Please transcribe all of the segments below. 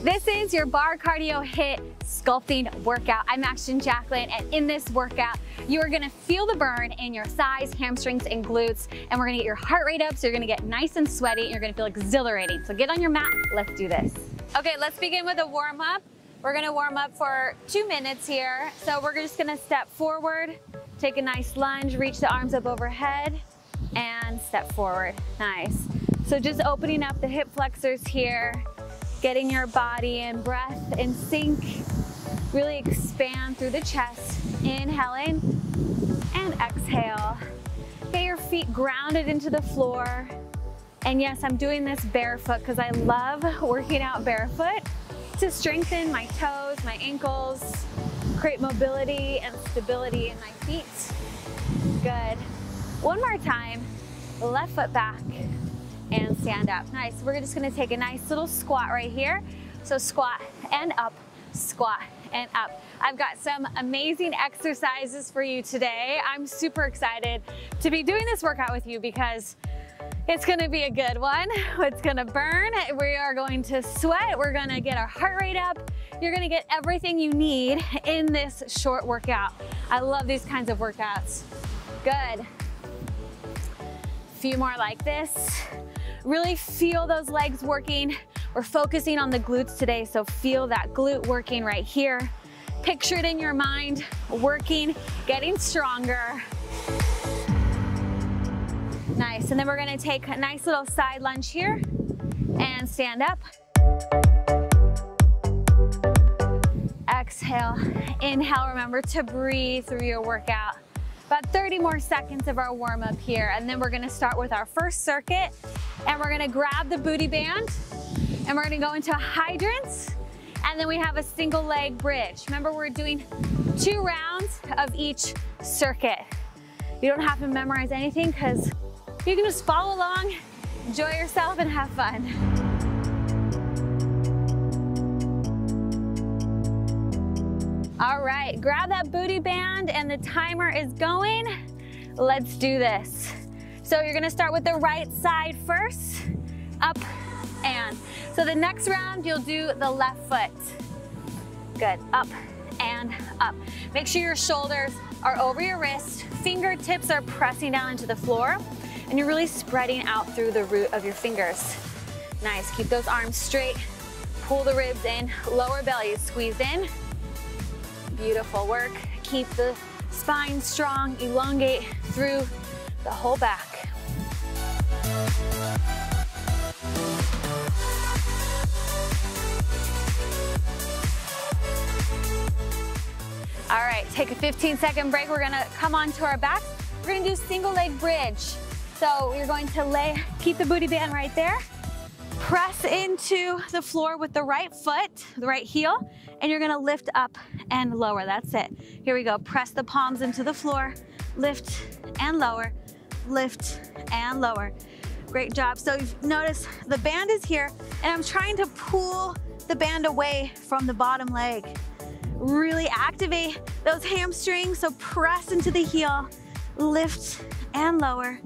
This is your barre cardio HIIT sculpting workout. I'm Action Jacqueline, and in this workout, you are gonna feel the burn in your thighs, hamstrings, and glutes, and we're gonna get your heart rate up, so you're gonna get nice and sweaty, and you're gonna feel exhilarating. So get on your mat, let's do this. Okay, let's begin with a warm up. We're gonna warm up for two minutes here. So we're just gonna step forward, take a nice lunge, reach the arms up overhead, and step forward, nice. So just opening up the hip flexors here, getting your body and breath and sync. Really expand through the chest. Inhaling and exhale. Get your feet grounded into the floor. And yes, I'm doing this barefoot because I love working out barefoot to strengthen my toes, my ankles, create mobility and stability in my feet. Good. One more time, left foot back, and stand up. Nice, we're just gonna take a nice little squat right here. So squat and up, squat and up. I've got some amazing exercises for you today. I'm super excited to be doing this workout with you because it's gonna be a good one. It's gonna burn. We are going to sweat. We're gonna get our heart rate up. You're gonna get everything you need in this short workout. I love these kinds of workouts. Good. A few more like this. Really feel those legs working. We're focusing on the glutes today, so feel that glute working right here. Picture it in your mind, working, getting stronger. Nice, and then we're gonna take a nice little side lunge here and stand up. Exhale, inhale, remember to breathe through your workout. About 30 more seconds of our warm up here. And then we're gonna start with our first circuit and we're gonna grab the booty band and we're gonna go into hydrants and then we have a single leg bridge. Remember we're doing two rounds of each circuit. You don't have to memorize anything because you can just follow along, enjoy yourself and have fun. Right, grab that booty band and the timer is going. Let's do this. So you're gonna start with the right side first, up and. So the next round, you'll do the left foot. Good, up and up. Make sure your shoulders are over your wrist, fingertips are pressing down into the floor, and you're really spreading out through the root of your fingers. Nice, keep those arms straight, pull the ribs in, lower belly squeeze in, Beautiful work. Keep the spine strong, elongate through the whole back. All right, take a 15 second break. We're gonna come onto our back. We're gonna do single leg bridge. So you're going to lay, keep the booty band right there. Press into the floor with the right foot, the right heel, and you're gonna lift up and lower. That's it. Here we go. Press the palms into the floor, lift and lower, lift and lower. Great job. So you've noticed the band is here, and I'm trying to pull the band away from the bottom leg. Really activate those hamstrings, so press into the heel, lift and lower,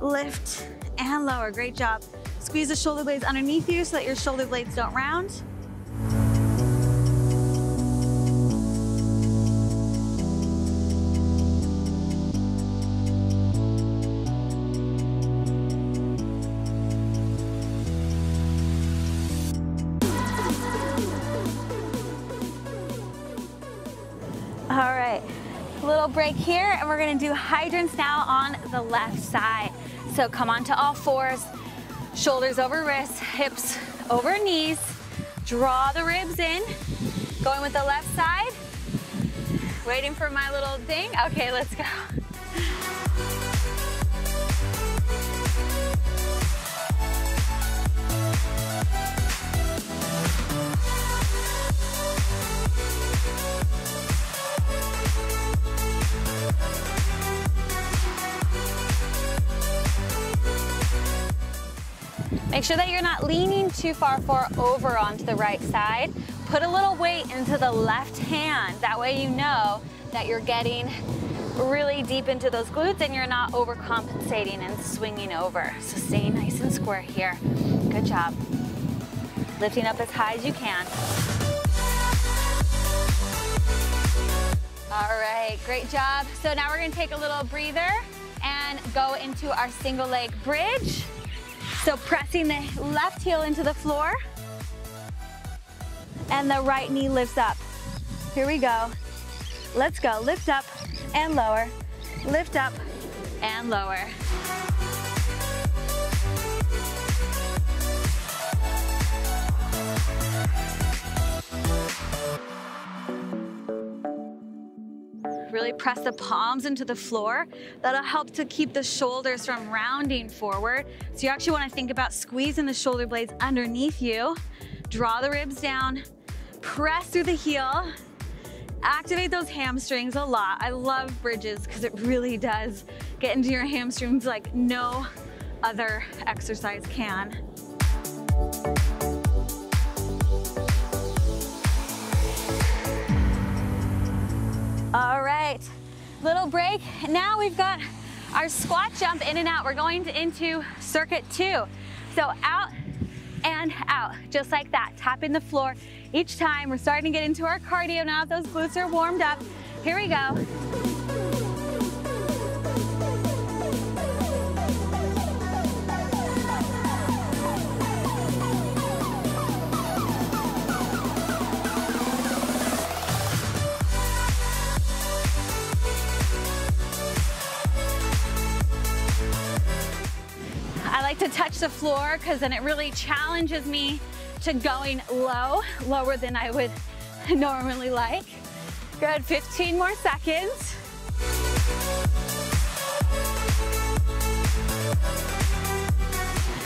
lift and lower. Great job. Squeeze the shoulder blades underneath you so that your shoulder blades don't round. All right, little break here and we're gonna do hydrants now on the left side. So come on to all fours, shoulders over wrists, hips over knees. Draw the ribs in. Going with the left side. Waiting for my little ding. Okay, let's go. Make sure that you're not leaning too far far over onto the right side. Put a little weight into the left hand. That way you know that you're getting really deep into those glutes and you're not overcompensating and swinging over. So stay nice and square here. Good job. lifting up as high as you can. All right, great job. So now we're gonna take a little breather and go into our single leg bridge. So pressing the left heel into the floor and the right knee lifts up. Here we go. Let's go, lift up and lower, lift up and lower. Really press the palms into the floor. That'll help to keep the shoulders from rounding forward. So you actually wanna think about squeezing the shoulder blades underneath you. Draw the ribs down, press through the heel, activate those hamstrings a lot. I love bridges because it really does get into your hamstrings like no other exercise can. Little break. Now we've got our squat jump in and out. We're going to, into circuit two. So out and out, just like that, tapping the floor each time. We're starting to get into our cardio now. that Those glutes are warmed up. Here we go. Floor because then it really challenges me to going low, lower than I would normally like. Good, 15 more seconds.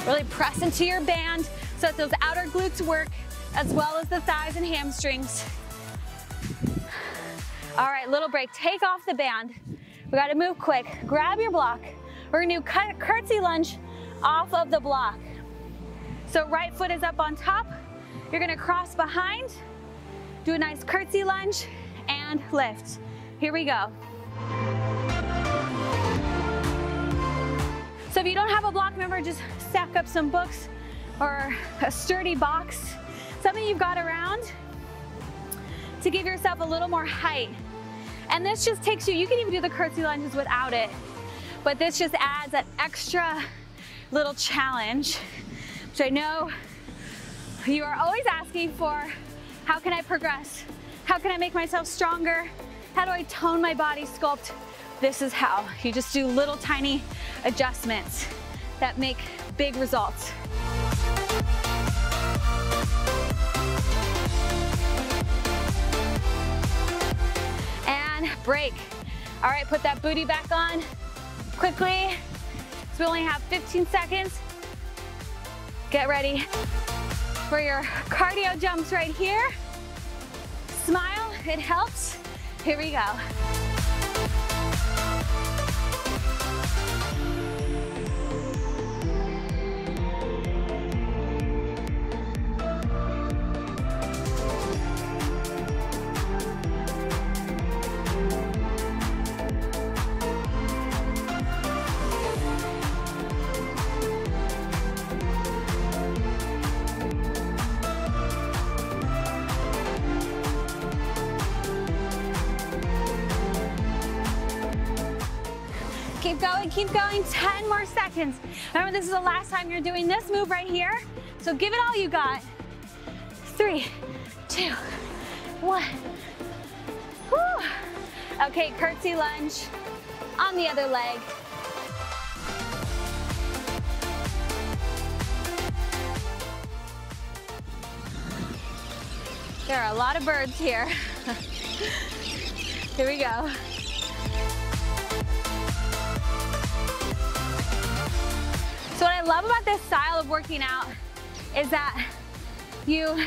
Really press into your band so that those outer glutes work as well as the thighs and hamstrings. All right, little break. Take off the band. We gotta move quick. Grab your block. We're gonna do curtsy lunge off of the block. So right foot is up on top. You're gonna cross behind, do a nice curtsy lunge, and lift. Here we go. So if you don't have a block, remember just stack up some books or a sturdy box, something you've got around to give yourself a little more height. And this just takes you, you can even do the curtsy lunges without it, but this just adds that extra little challenge, which I know you are always asking for. How can I progress? How can I make myself stronger? How do I tone my body sculpt? This is how. You just do little tiny adjustments that make big results. And break. All right, put that booty back on quickly. We only have 15 seconds. Get ready for your cardio jumps right here. Smile, it helps. Here we go. Seconds. Remember, this is the last time you're doing this move right here. So give it all you got. Three, two, one. Okay, curtsy lunge on the other leg. There are a lot of birds here. here we go. So what I love about this style of working out is that you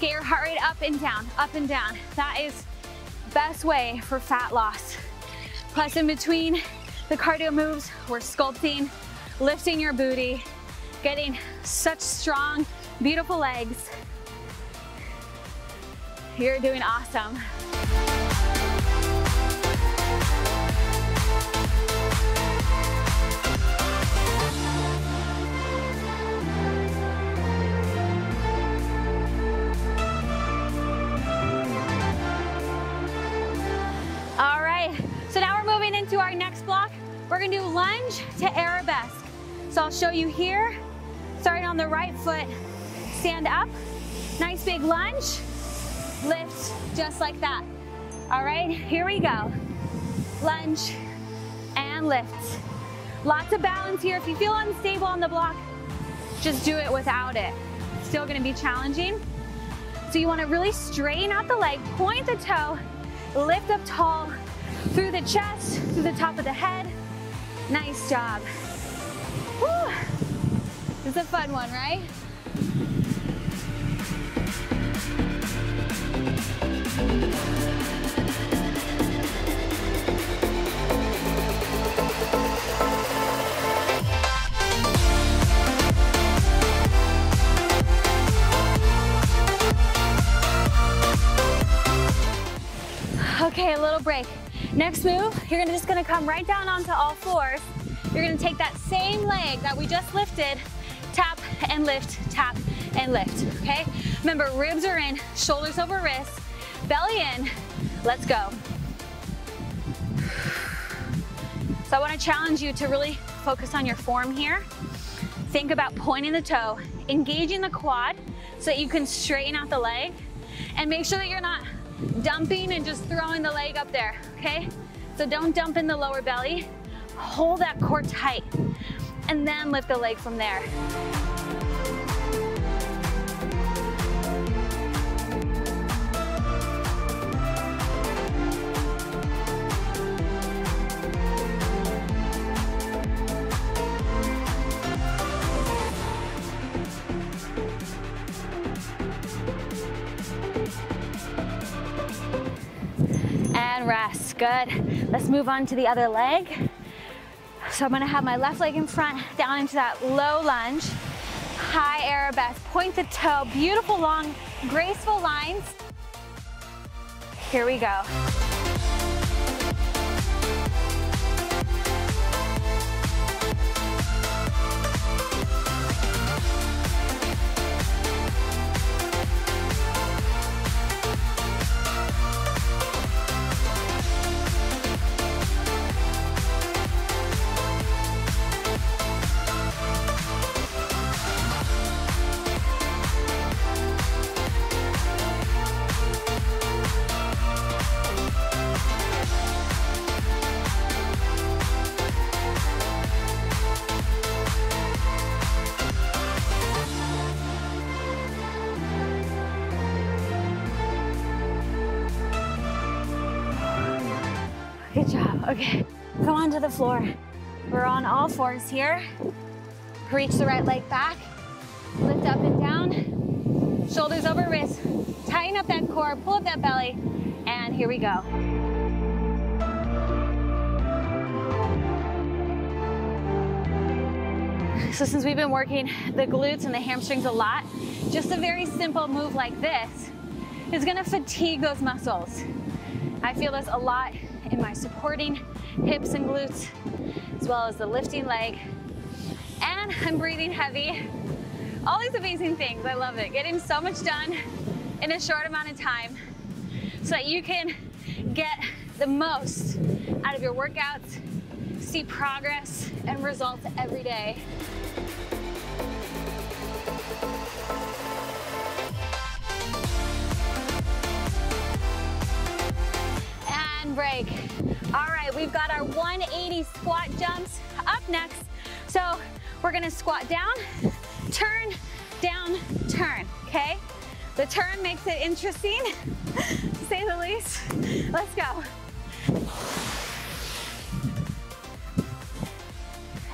get your heart rate up and down, up and down. That is best way for fat loss. Plus in between the cardio moves, we're sculpting, lifting your booty, getting such strong, beautiful legs. You're doing awesome. Our next block, we're gonna do lunge to arabesque. So I'll show you here, starting on the right foot, stand up, nice big lunge, lift just like that. All right, here we go. Lunge and lift. Lots of balance here. If you feel unstable on the block, just do it without it. Still gonna be challenging. So you wanna really straighten out the leg, point the toe, lift up tall through the chest, through the top of the head. Nice job. Whew. This is a fun one, right? Okay, a little break. Next move, you're gonna just gonna come right down onto all fours. You're gonna take that same leg that we just lifted, tap and lift, tap and lift, okay? Remember, ribs are in, shoulders over wrists, belly in. Let's go. So I wanna challenge you to really focus on your form here. Think about pointing the toe, engaging the quad so that you can straighten out the leg and make sure that you're not dumping and just throwing the leg up there, okay? So don't dump in the lower belly. Hold that core tight and then lift the leg from there. And rest. Good. Let's move on to the other leg. So I'm gonna have my left leg in front, down into that low lunge. High arabesque, point the toe, beautiful long, graceful lines. Here we go. Good job. Okay, come onto the floor. We're on all fours here. Reach the right leg back. Lift up and down. Shoulders over wrists. Tighten up that core, pull up that belly, and here we go. So since we've been working the glutes and the hamstrings a lot, just a very simple move like this is gonna fatigue those muscles. I feel this a lot in my supporting hips and glutes, as well as the lifting leg. And I'm breathing heavy. All these amazing things, I love it. Getting so much done in a short amount of time so that you can get the most out of your workouts, see progress and results every day. Break. All right, we've got our 180 squat jumps up next. So we're gonna squat down, turn, down, turn, okay? The turn makes it interesting, to say the least. Let's go.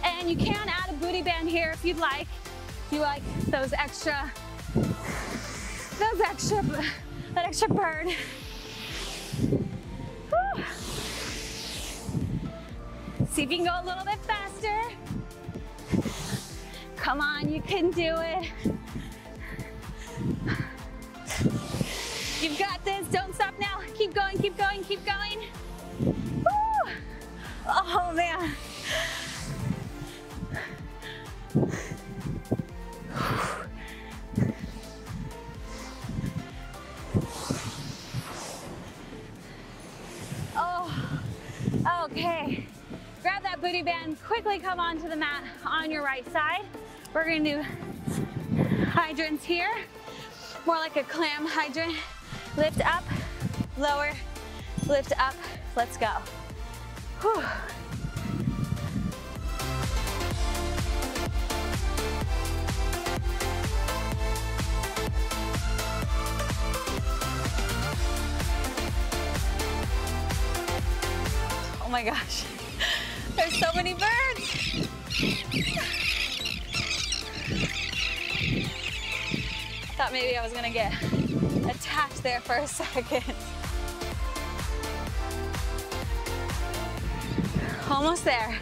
And you can add a booty band here if you'd like. If you like those extra, those extra, that extra burn. See if you can go a little bit faster. Come on, you can do it. You've got this, don't stop now. Keep going, keep going, keep going. Woo! Oh man. Oh, okay. Booty band, quickly come onto the mat on your right side. We're gonna do hydrants here, more like a clam hydrant. Lift up, lower, lift up, let's go. Whew. Oh my gosh, there's so many birds. Thought maybe I was gonna get attacked there for a second. Almost there.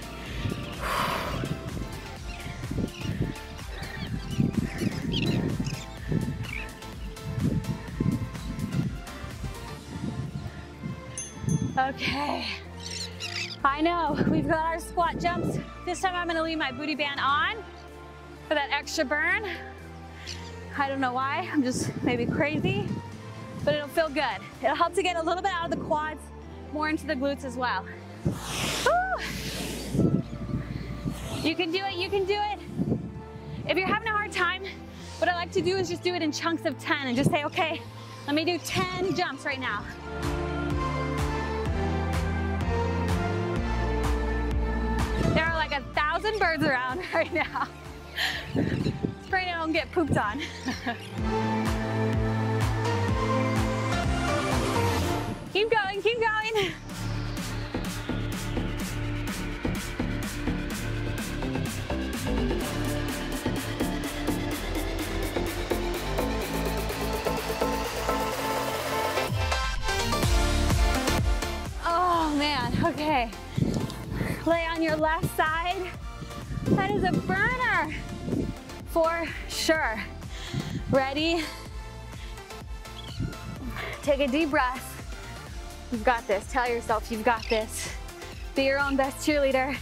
Okay. I know, we've got our squat jumps. This time I'm gonna leave my booty band on for that extra burn. I don't know why, I'm just maybe crazy, but it'll feel good. It'll help to get a little bit out of the quads, more into the glutes as well. Woo. You can do it, you can do it. If you're having a hard time, what I like to do is just do it in chunks of 10 and just say, okay, let me do 10 jumps right now. Thousand birds around right now. Pray I don't get pooped on. keep going, keep going. Oh man, okay. Lay on your left side. That is a burner for sure. Ready? Take a deep breath. You've got this. Tell yourself you've got this. Be your own best cheerleader.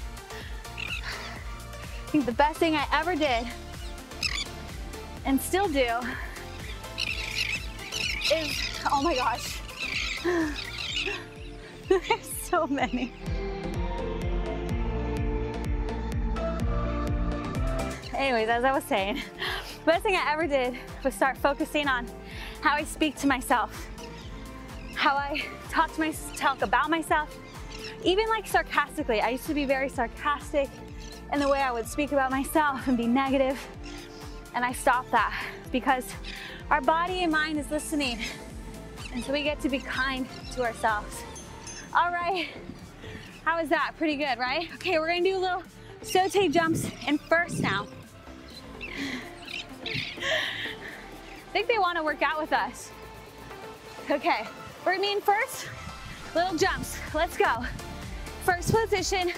I think the best thing I ever did and still do is, oh my gosh. There's so many. Anyways, as I was saying, best thing I ever did was start focusing on how I speak to myself, how I talk to myself, talk about myself, even like sarcastically. I used to be very sarcastic in the way I would speak about myself and be. And I stopped that because our body and mind is listening. And so we get to be kind to ourselves. All right, how was that? Pretty good, right? Okay, we're gonna do a little sauté jumps in first now. I think they want to work out with us. Okay, we're gonna mean first, little jumps. Let's go. First position,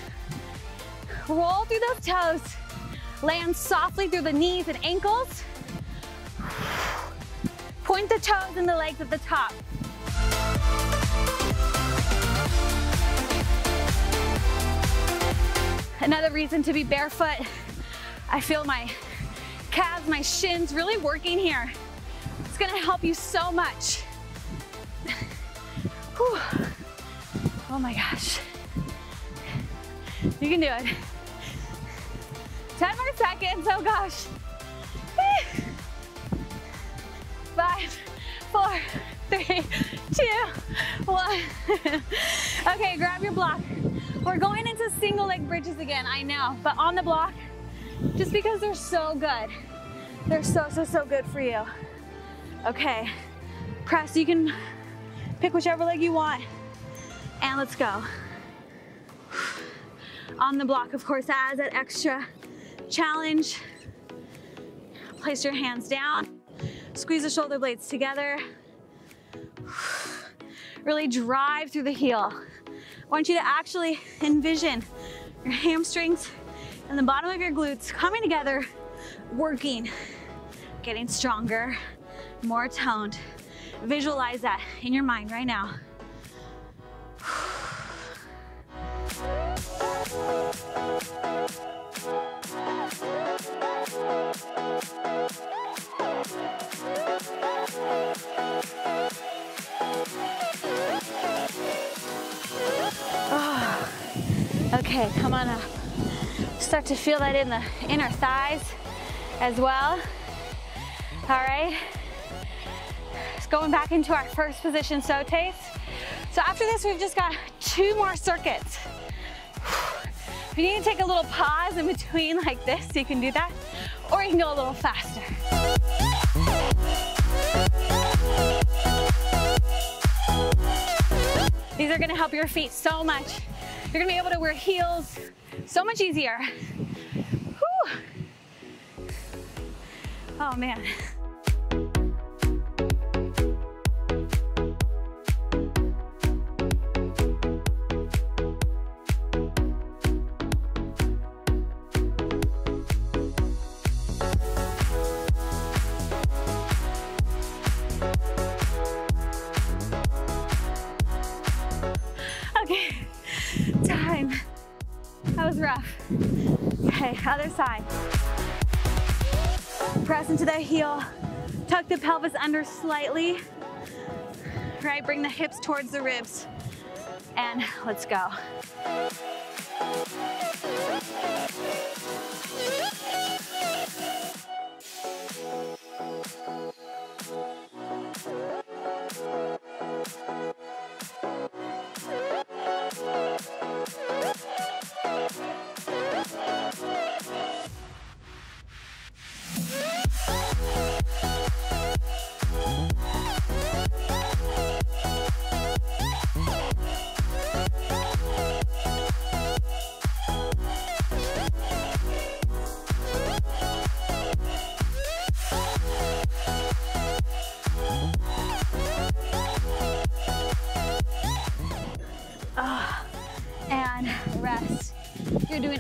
roll through those toes, land softly through the knees and ankles. Point the toes and the legs at the top. Another reason to be barefoot, I feel my calves, my shins really working here. It's gonna help you so much. Whew. Oh my gosh. You can do it. 10 more seconds, oh gosh. Five, four, three, two, one. okay, grab your block. We're going into single leg bridges again, I know, but on the block, just because they're so good. They're so, so, so good for you. Okay, press, you can pick whichever leg you want, and let's go. On the block, of course, adds that extra challenge. Place your hands down, squeeze the shoulder blades together. Really drive through the heel. I want you to actually envision your hamstrings and the bottom of your glutes coming together, working, getting stronger, more toned. Visualize that in your mind right now. Oh. Okay, come on up. Start to feel that in the inner thighs as well. All right. Going back into our first position so sautés. So after this, we've just got two more circuits. If you need to take a little pause in between like this, you can do that, or you can go a little faster. These are gonna help your feet so much. You're gonna be able to wear heels so much easier. Whew. Oh man. other side. Press into the heel, tuck the pelvis under slightly, right? Bring the hips towards the ribs, and let's go.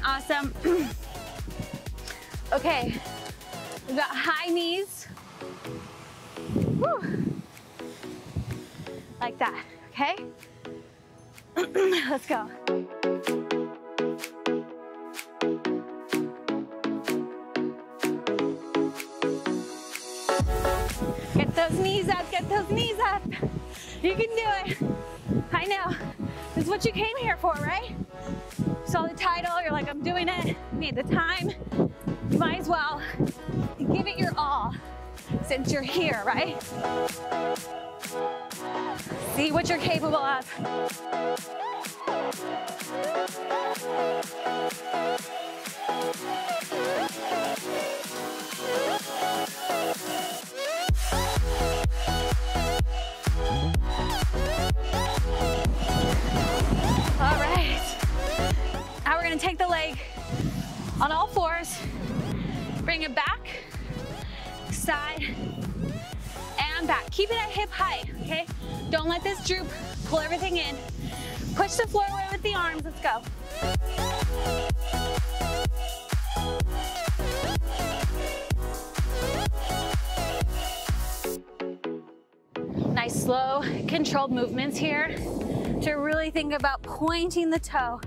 Awesome. okay, we've got high knees. Whew. Like that, okay? Let's go. Get those knees up, get those knees up. You can do it. I know. This is what you came here for, right? Saw the title, you're like, I'm doing it, Made the time. You might as well give it your all since you're here, right? See what you're capable of. Gonna take the leg on all fours, bring it back, side, and back. Keep it at hip height, okay? Don't let this droop, pull everything in. Push the floor away with the arms, let's go. Nice slow, controlled movements here to really think about pointing the toe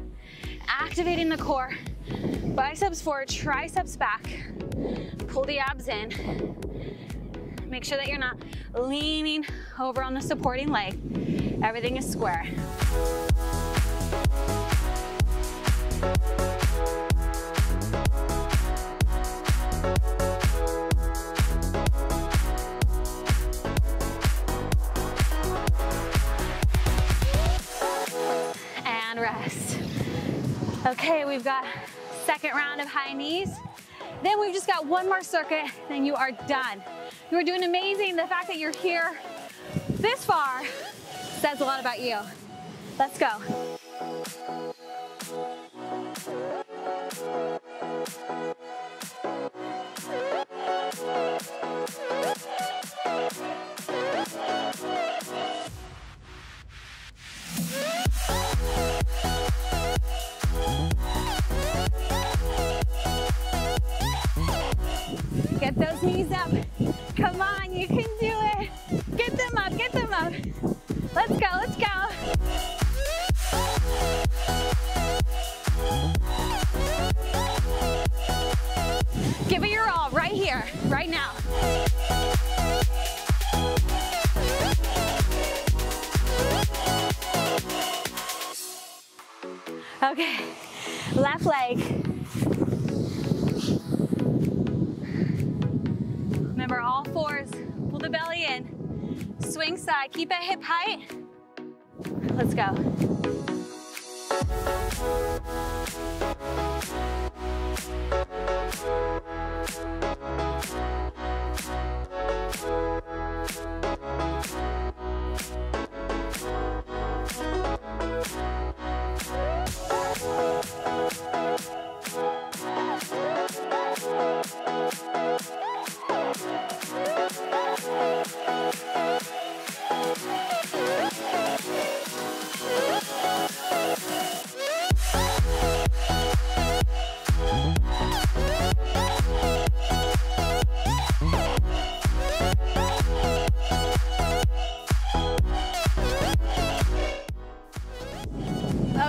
activating the core. Biceps forward, triceps back. Pull the abs in. Make sure that you're not leaning over on the supporting leg. Everything is square. Okay, we've got second round of high knees. Then we've just got one more circuit, then you are done. You are doing amazing. The fact that you're here this far says a lot about you. Let's go. Get those knees up. Come on, you can do it. Get them up, get them up. Let's go, let's go. Give it your all right here, right now. Okay, left leg. The belly in. Swing side, keep it hip height. Let's go.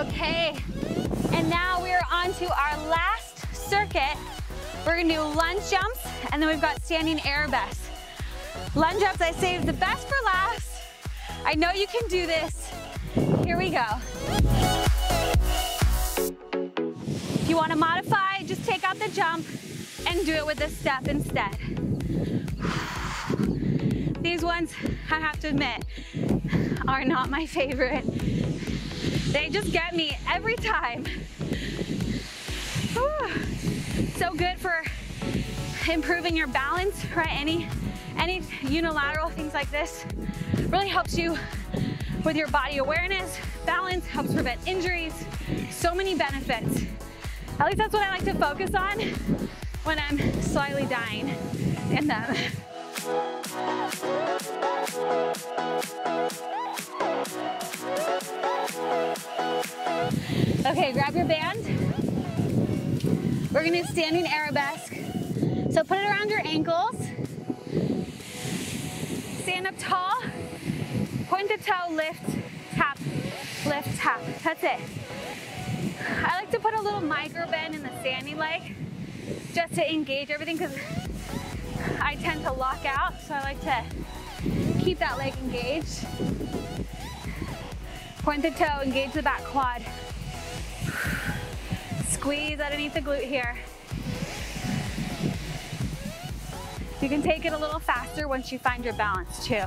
Okay, and now we are on to our last circuit. We're gonna do lunge jumps, and then we've got standing arabesque. Lunge jumps, I saved the best for last. I know you can do this. Here we go. If you wanna modify, just take out the jump and do it with a step instead. These ones, I have to admit, are not my favorite. They just get me every time. Whew. So good for improving your balance, right? Any, any unilateral things like this really helps you with your body awareness, balance, helps prevent injuries, so many benefits. At least that's what I like to focus on when I'm slightly dying in them. Okay, grab your band. We're gonna do standing arabesque. So put it around your ankles. Stand up tall. Point the toe, lift, tap, lift, tap. That's it. I like to put a little micro bend in the standing leg just to engage everything because I tend to lock out. So I like to keep that leg engaged. Point the toe, engage the back quad. Squeeze underneath the glute here. You can take it a little faster once you find your balance too.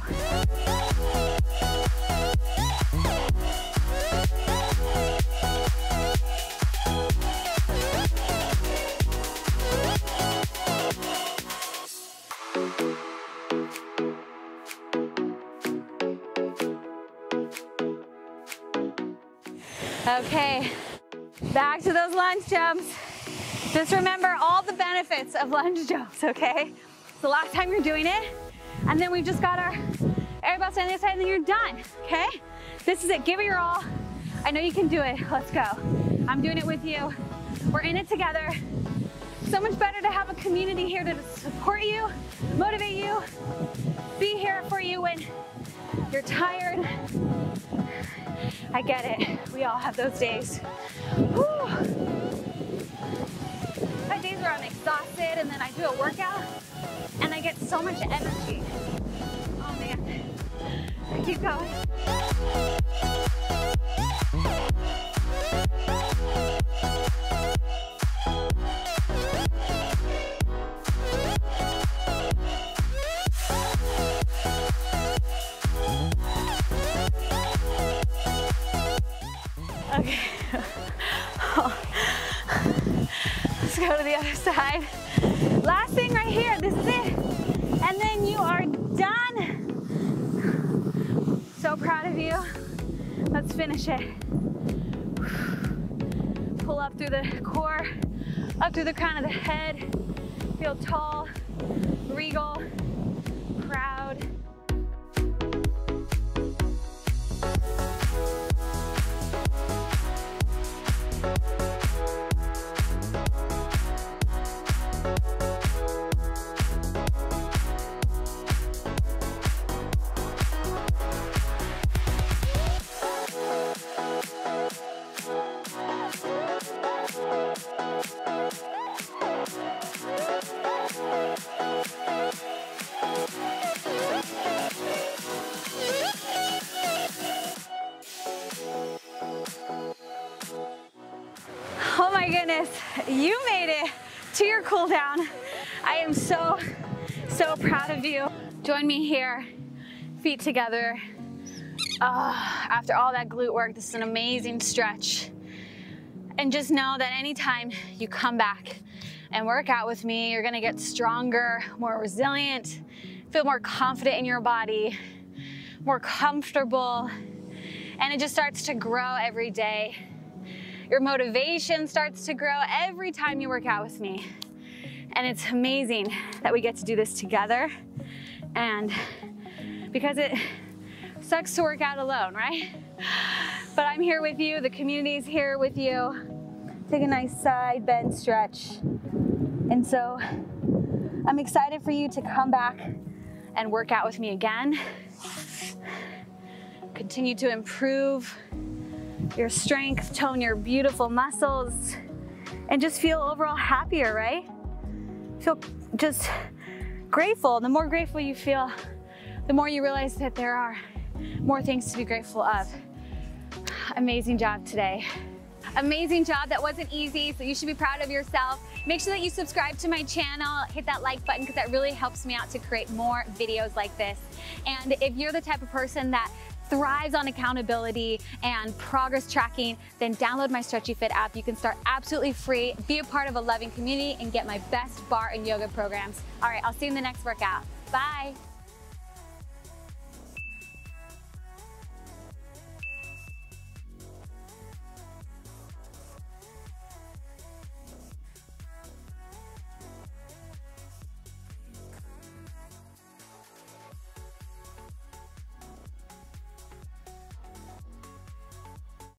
Okay, back to those lunge jumps. Just remember all the benefits of lunge jumps, okay? It's the last time you're doing it. And then we've just got our air belt on the other side and then you're done, okay? This is it, give it your all. I know you can do it, let's go. I'm doing it with you. We're in it together. So much better to have a community here to support you, motivate you, be here for you when you're tired. I get it. We all have those days. Whew. My days where I'm exhausted and then I do a workout and I get so much energy. Oh man. Keep going. Okay. Let's go to the other side. Last thing right here, this is it. And then you are done. So proud of you. Let's finish it. Pull up through the core, up through the crown of the head. Feel tall, regal, my goodness, you made it to your cool down. I am so, so proud of you. Join me here, feet together. Oh, after all that glute work, this is an amazing stretch. And just know that anytime you come back and work out with me, you're gonna get stronger, more resilient, feel more confident in your body, more comfortable, and it just starts to grow every day. Your motivation starts to grow every time you work out with me. And it's amazing that we get to do this together. And because it sucks to work out alone, right? But I'm here with you, the community's here with you. Take a nice side bend stretch. And so I'm excited for you to come back and work out with me again. Continue to improve your strength, tone your beautiful muscles, and just feel overall happier, right? Feel just grateful. The more grateful you feel, the more you realize that there are more things to be grateful of. Amazing job today. Amazing job. That wasn't easy, so you should be proud of yourself. Make sure that you subscribe to my channel, hit that like button because that really helps me out to create more videos like this. And if you're the type of person that thrives on accountability and progress tracking, then download my Stretchy Fit app. You can start absolutely free, be a part of a loving community, and get my best barre and yoga programs. All right, I'll see you in the next workout. Bye.